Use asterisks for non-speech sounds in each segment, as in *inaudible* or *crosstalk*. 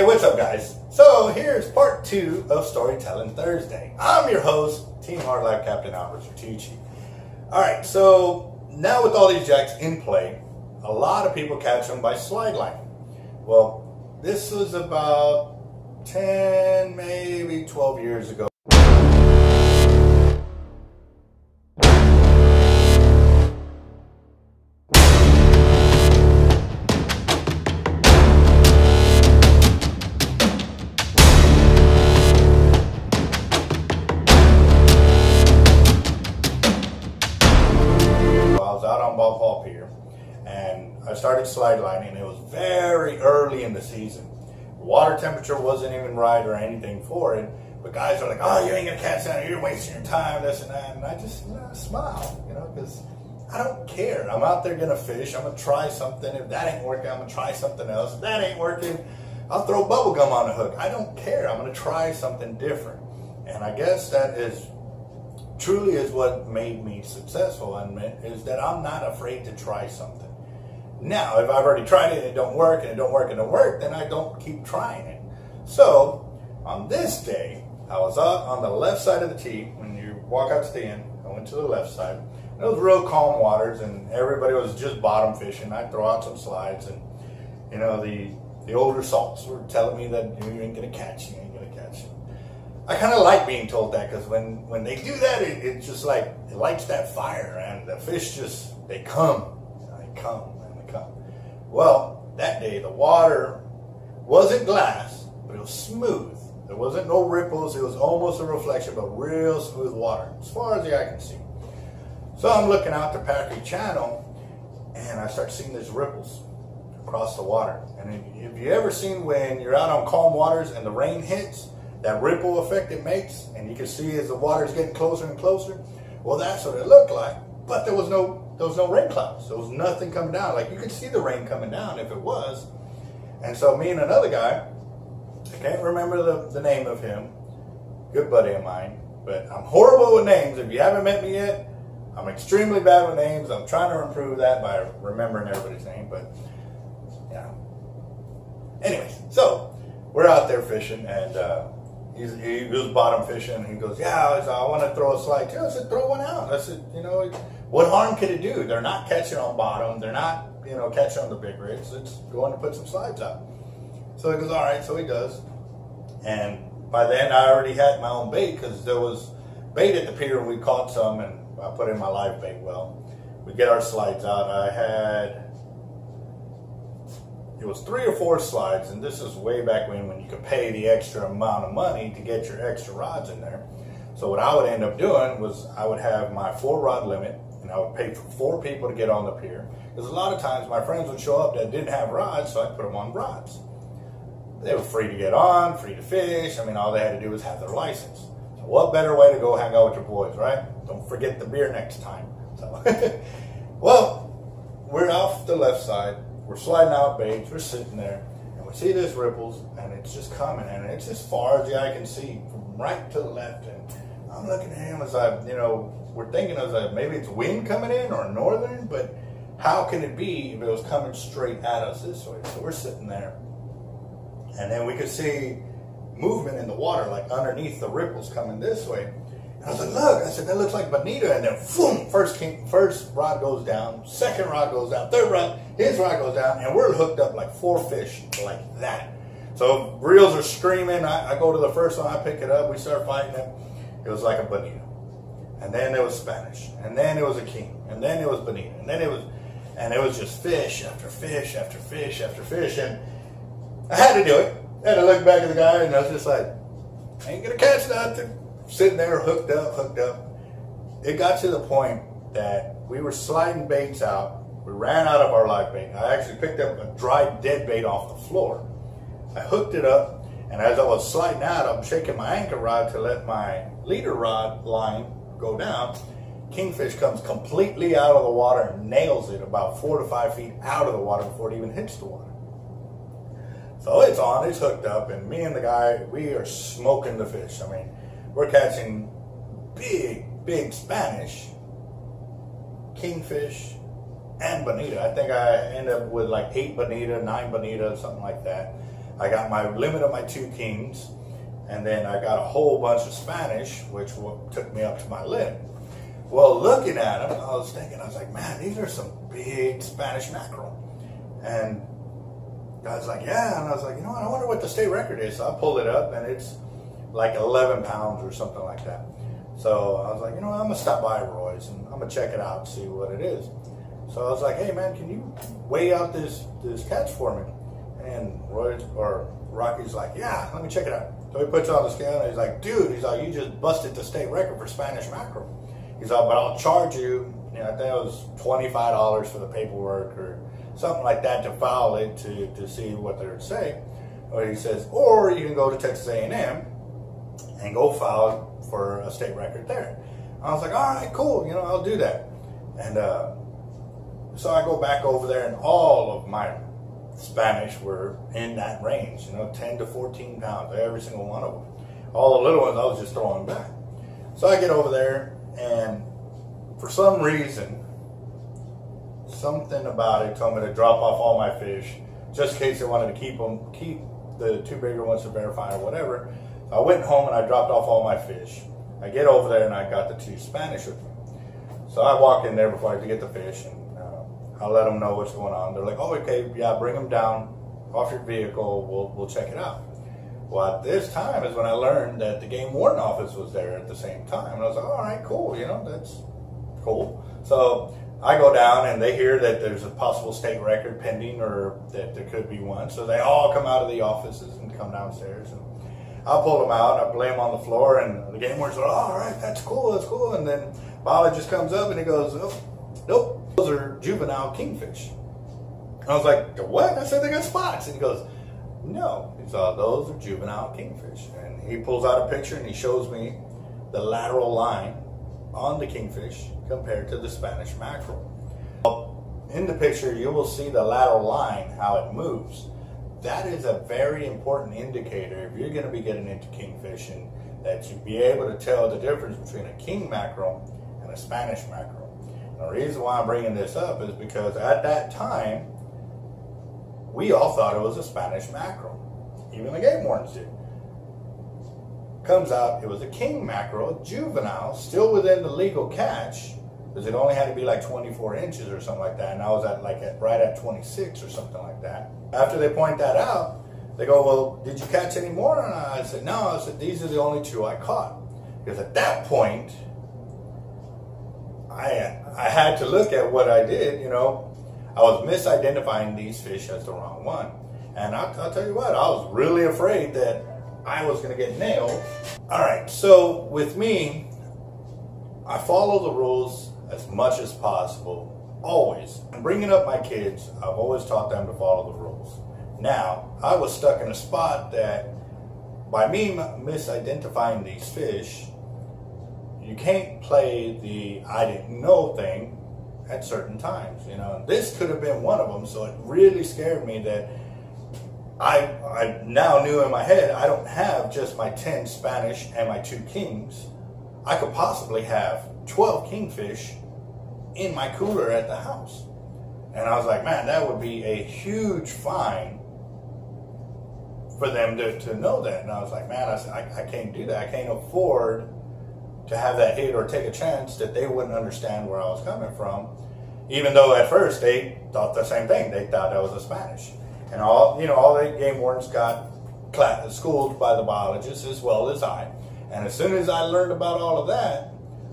Hey, what's up, guys? So here's part two of Storytelling Thursday. I'm your host, Team Hard Life Captain Alberto Zertuche. All right, so now with all these jacks in play, a lot of people catch them by slide. Well, this was about 10, maybe 12 years ago. Started slide lining. It was very early in the season. Water temperature wasn't even right or anything for it. But guys are like, oh, you ain't gonna catch that. You're wasting your time, this and that. And I just you know, smile, you know, because I don't care. I'm out there gonna fish. I'm gonna try something. If that ain't working, I'm gonna try something else. If that ain't working, I'll throw bubble gum on the hook. I don't care. I'm gonna try something different. And I guess that is truly is what made me successful and is that I'm not afraid to try something. Now, if I've already tried it and it don't work and it don't work and it don't work, then I don't keep trying it. So, on this day, I was out on the left side of the tee. When you walk out to the end, I went to the left side. It was real calm waters and everybody was just bottom fishing. I'd throw out some slides and, you know, the, the older salts were telling me that you ain't going to catch, you ain't to catch. I kind of like being told that because when, when they do that, it, it's just like it lights that fire, and the fish just they come, they come. Well, that day the water wasn't glass, but it was smooth. There wasn't no ripples. It was almost a reflection, but real smooth water, as far as the eye can see. So I'm looking out the Packery Channel, and I start seeing these ripples across the water. And if you ever seen when you're out on calm waters and the rain hits, that ripple effect it makes, and you can see as the water's getting closer and closer. Well, that's what it looked like, but there was no there was no rain clouds. There was nothing coming down. Like you could see the rain coming down if it was. And so me and another guy, I can't remember the, the name of him, good buddy of mine, but I'm horrible with names. If you haven't met me yet, I'm extremely bad with names. I'm trying to improve that by remembering everybody's name, but yeah. Anyways, so we're out there fishing and. Uh, He's, he was bottom fishing. He goes, yeah, I, I want to throw a slide too. I said, throw one out. I said, you know, what harm could it do? They're not catching on bottom. They're not, you know, catching on the big rigs. It's going to put some slides out. So he goes, all right. So he does. And by then I already had my own bait because there was bait at the pier and we caught some and I put in my live bait well. We get our slides out. I had it was three or four slides, and this is way back when when you could pay the extra amount of money to get your extra rods in there. So what I would end up doing was I would have my four rod limit, and I would pay for four people to get on the pier. Because a lot of times my friends would show up that didn't have rods, so I put them on rods. They were free to get on, free to fish. I mean, all they had to do was have their license. So what better way to go hang out with your boys, right? Don't forget the beer next time. So, *laughs* well, we're off the left side we're sliding out baits, we're sitting there, and we see these ripples, and it's just coming, and it's as far as the eye can see, from right to left. And I'm looking at him as I, you know, we're thinking as I, maybe it's wind coming in or northern, but how can it be if it was coming straight at us this way? So we're sitting there, and then we could see movement in the water, like underneath the ripples coming this way. And I was like, look, I said, that looks like bonita. And then, boom, first, king, first rod goes down, second rod goes down, third rod, his rod goes down, and we're hooked up like four fish like that. So reels are screaming. I, I go to the first one, I pick it up, we start fighting it. It was like a bonita. And then it was Spanish. And then it was a king. And then it was bonita. And then it was, and it was just fish after fish after fish after fish. And I had to do it. I had to look back at the guy, and I was just like, I ain't gonna catch nothing sitting there hooked up, hooked up. It got to the point that we were sliding baits out. We ran out of our live bait. I actually picked up a dried dead bait off the floor. I hooked it up, and as I was sliding out, I'm shaking my anchor rod to let my leader rod line go down. Kingfish comes completely out of the water and nails it about four to five feet out of the water before it even hits the water. So it's on, it's hooked up, and me and the guy, we are smoking the fish. I mean, we're catching big, big Spanish, kingfish, and bonita. I think I end up with like eight bonita, nine bonita, something like that. I got my limit of my two kings, and then I got a whole bunch of Spanish, which took me up to my limit. Well, looking at them, I was thinking, I was like, man, these are some big Spanish mackerel. And I was like, yeah. And I was like, you know what? I wonder what the state record is. So I pulled it up, and it's like 11 pounds or something like that. So I was like, you know. I'm gonna stop by Roy's and I'm gonna check it out see what it is. So I was like, hey man, can you weigh out this this catch for me? And Roy or Rocky's like, yeah, let me check it out. So he puts on the scale and he's like, dude, he's like, you just busted the state record for Spanish mackerel. He's like, but I'll charge you, you know, I think it was $25 for the paperwork or something like that to file it to, to see what they're saying. Or he says, or you can go to Texas A&M and go file for a state record there. I was like, all right, cool, you know, I'll do that. And uh, so I go back over there, and all of my Spanish were in that range, you know, 10 to 14 pounds, every single one of them. All the little ones I was just throwing back. So I get over there, and for some reason, something about it told me to drop off all my fish, just in case they wanted to keep them, keep the two bigger ones to verify or whatever. I went home and I dropped off all my fish. I get over there and I got the two Spanish with me. So I walk in there before I get the fish and uh, I let them know what's going on. They're like, oh, okay, yeah, bring them down off your vehicle. We'll, we'll check it out. Well, at this time is when I learned that the game warden office was there at the same time. And I was like, all right, cool, you know, that's cool. So I go down and they hear that there's a possible state record pending or that there could be one. So they all come out of the offices and come downstairs. And I pull them out, and I lay them on the floor, and the game wardens oh, all right, that's cool, that's cool. And then Bala just comes up and he goes, oh, nope, those are juvenile kingfish. I was like, what? I said they got spots. And he goes, no. He saw those are juvenile kingfish. And he pulls out a picture and he shows me the lateral line on the kingfish compared to the Spanish mackerel. In the picture, you will see the lateral line, how it moves that is a very important indicator if you're going to be getting into kingfishing that you be able to tell the difference between a king mackerel and a Spanish mackerel. The reason why I'm bringing this up is because at that time, we all thought it was a Spanish mackerel. Even the game wardens did. Comes out, it was a king mackerel, juvenile, still within the legal catch, because it only had to be like 24 inches or something like that, and I was at like at, right at 26 or something like that. After they point that out, they go, well, did you catch any more? And I said, no. I said, these are the only two I caught. Because at that point, I, I had to look at what I did, you know. I was misidentifying these fish as the wrong one. And I'll, I'll tell you what, I was really afraid that I was going to get nailed. All right, so with me, I follow the rules as much as possible Always. Bringing up my kids, I've always taught them to follow the rules. Now, I was stuck in a spot that by me misidentifying these fish, you can't play the I didn't know thing at certain times. You know, this could have been one of them, so it really scared me that I, I now knew in my head I don't have just my 10 Spanish and my two kings. I could possibly have 12 kingfish in my cooler at the house. And I was like, man, that would be a huge fine for them to, to know that. And I was like, man, I, said, I, I can't do that. I can't afford to have that hit or take a chance that they wouldn't understand where I was coming from. Even though at first they thought the same thing. They thought I was a Spanish. And all, you know, all the game wardens got schooled by the biologists as well as I. And as soon as I learned about all of that,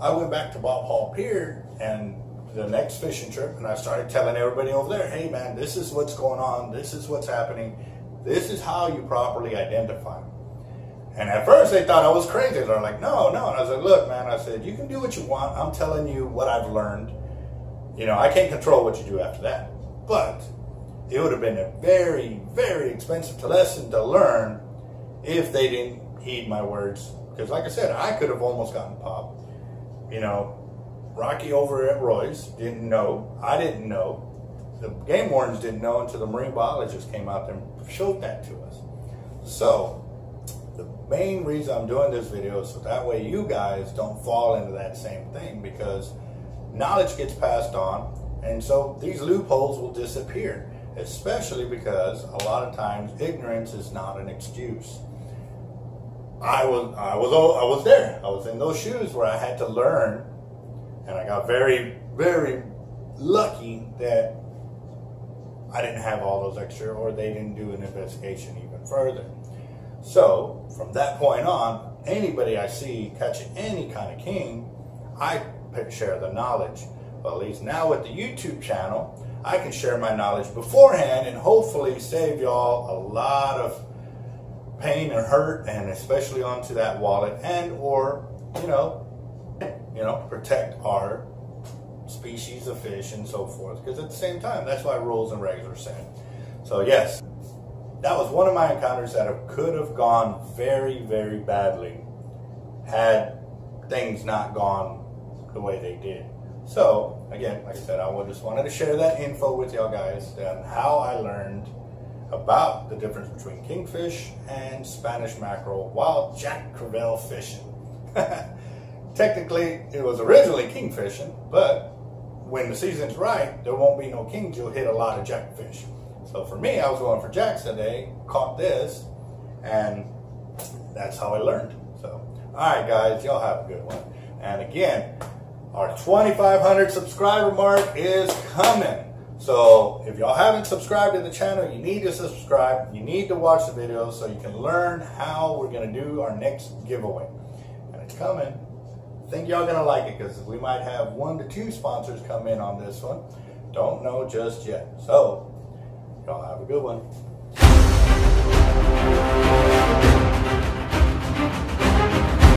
I went back to Bob Hall Pier and the next fishing trip, and I started telling everybody over there, hey man, this is what's going on, this is what's happening, this is how you properly identify. And at first they thought I was crazy. They're like, no, no. And I was like, look, man, I said, you can do what you want. I'm telling you what I've learned. You know, I can't control what you do after that. But it would have been a very, very expensive lesson to learn if they didn't heed my words. Because like I said, I could have almost gotten popped. You know, Rocky over at Roy's didn't know. I didn't know. The game wardens didn't know until the marine biologist came out and showed that to us. So, the main reason I'm doing this video is so that way you guys don't fall into that same thing because knowledge gets passed on and so these loopholes will disappear. especially because a lot of times ignorance is not an excuse. I was I was I was there. I was in those shoes where I had to learn, and I got very very lucky that I didn't have all those extra, or they didn't do an investigation even further. So from that point on, anybody I see catching any kind of king, I share the knowledge. Well, at least now with the YouTube channel, I can share my knowledge beforehand and hopefully save y'all a lot of pain and hurt and especially onto that wallet and or you know you know protect our species of fish and so forth. Because at the same time that's why rules and regs are set. So yes that was one of my encounters that have, could have gone very very badly had things not gone the way they did. So again like i said i just wanted to share that info with y'all guys and how i learned about the difference between kingfish and Spanish mackerel while Jack Crevalle fishing. *laughs* Technically, it was originally kingfishing, but when the season's right, there won't be no kings. You'll hit a lot of jackfish. So for me, I was going for jacks today, caught this, and that's how I learned. So, all right, guys, y'all have a good one. And again, our 2,500 subscriber mark is coming. So if y'all haven't subscribed to the channel, you need to subscribe. You need to watch the videos so you can learn how we're going to do our next giveaway. And it's coming. Think y'all to like it because we might have one to two sponsors come in on this one. Don't know just yet. So y'all have a good one.